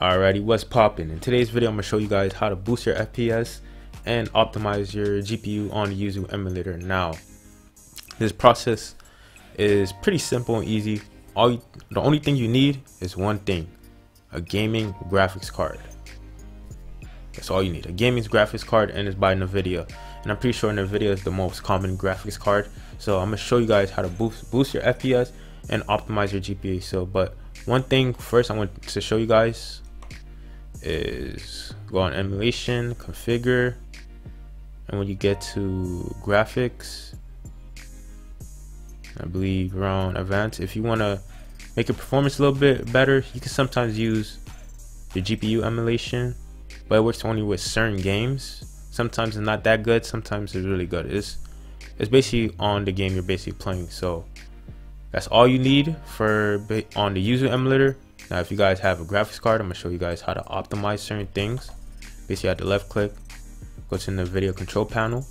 Alrighty, what's popping? In today's video, I'm gonna show you guys how to boost your FPS and optimize your GPU on the Yuzu emulator. Now, this process is pretty simple and easy. All you, the only thing you need is one thing: a gaming graphics card. That's all you need. A gaming graphics card, and it's by Nvidia. And I'm pretty sure Nvidia is the most common graphics card. So I'm gonna show you guys how to boost boost your FPS and optimize your GPU. So, but one thing first I want to show you guys is go on emulation, configure, and when you get to graphics, I believe around advanced, if you want to make your performance a little bit better, you can sometimes use the GPU emulation, but it works only with certain games. Sometimes it's not that good, sometimes it's really good. It's it's basically on the game you're basically playing. So that's all you need for on the yuzu emulator. Now, if you guys have a graphics card, I'm gonna show you guys how to optimize certain things. Basically, at the left click, go to the Nvidia control panel.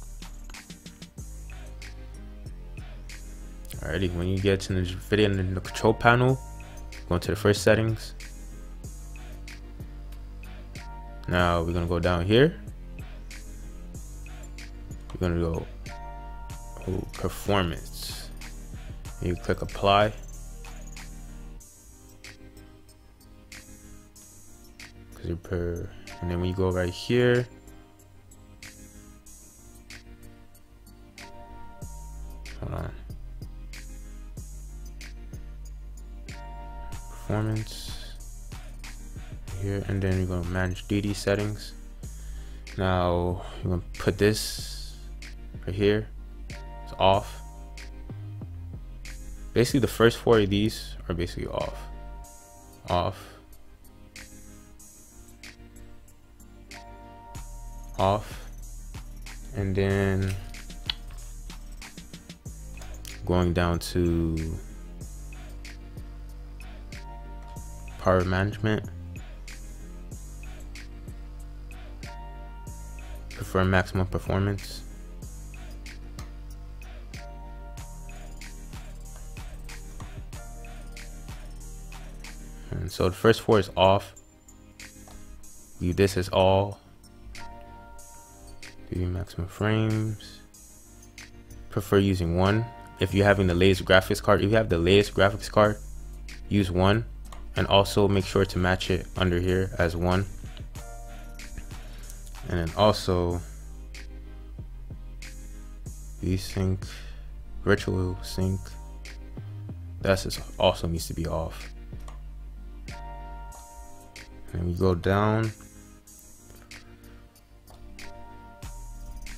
Alrighty, when you get to the video in the control panel, go into the first settings. Now we're gonna go down here. We're gonna go oh, performance. You click apply. And then we go right here. Hold on. Performance. Here and then you're gonna manage 3D settings. Now you're gonna put this right here. It's off. Basically the first four of these are basically off. Off off. And then going down to power management. Prefer maximum performance. And so the first four is off. Leave this as all maximum frames. Prefer using one. If you're having the latest graphics card, if you have the latest graphics card, use one. And also make sure to match it under here as one. And then also VSync, virtual sync. That's also needs to be off. And we go down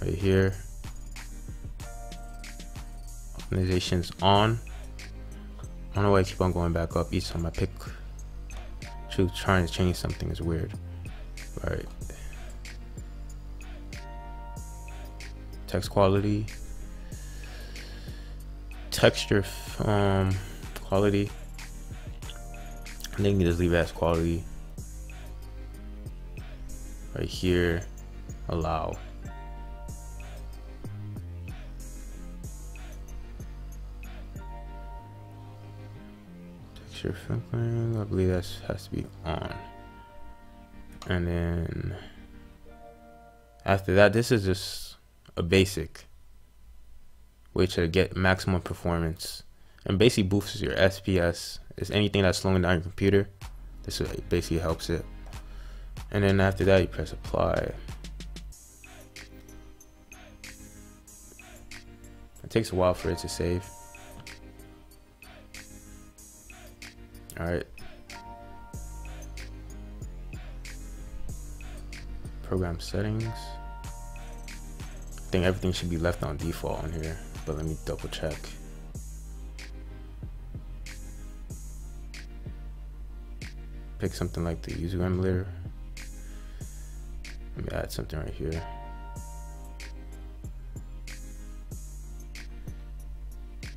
right here. Optimizations on. I don't know why I keep on going back up each time I pick choose trying to change something is weird. All right. Text quality. Texture um quality. I think you just leave it as quality. Right here. Allow Texture filtering, I believe that has to be on. And then after that, this is just a basic way to get maximum performance and basically boosts your FPS. Is anything that's slowing down your computer, this basically helps it. And then after that, you press apply. It takes a while for it to save. All right. Program settings. I think everything should be left on default on here, but let me double check. Pick something like the yuzu emulator. Let me add something right here.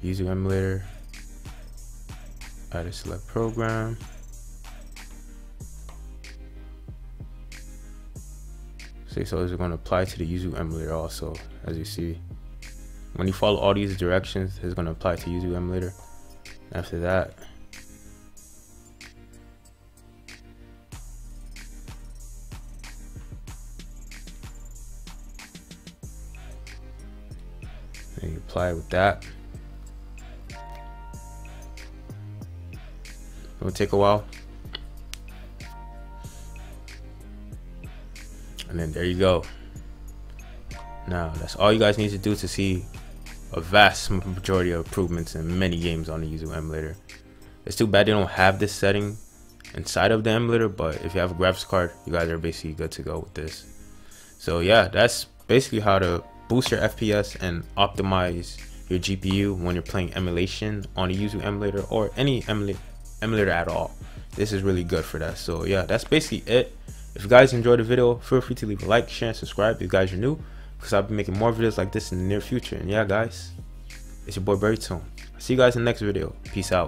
Yuzu emulator add a select program. Say so is going to apply to the yuzu emulator also as you see? When you follow all these directions it's going to apply to yuzu emulator. After that and you apply with that. It will take a while. And then there you go. Now, that's all you guys need to do to see a vast majority of improvements in many games on the Yuzu emulator. It's too bad they don't have this setting inside of the emulator, but if you have a graphics card, you guys are basically good to go with this. So yeah, that's basically how to boost your FPS and optimize your GPU when you're playing emulation on a Yuzu emulator or any emulator emulator at all. This is really good for that. So yeah, that's basically it. If you guys enjoyed the video, feel free to leave a like, share, and subscribe if you guys are new because I'll be making more videos like this in the near future. And yeah, guys, it's your boy Burlingtone. See you guys in the next video. Peace out.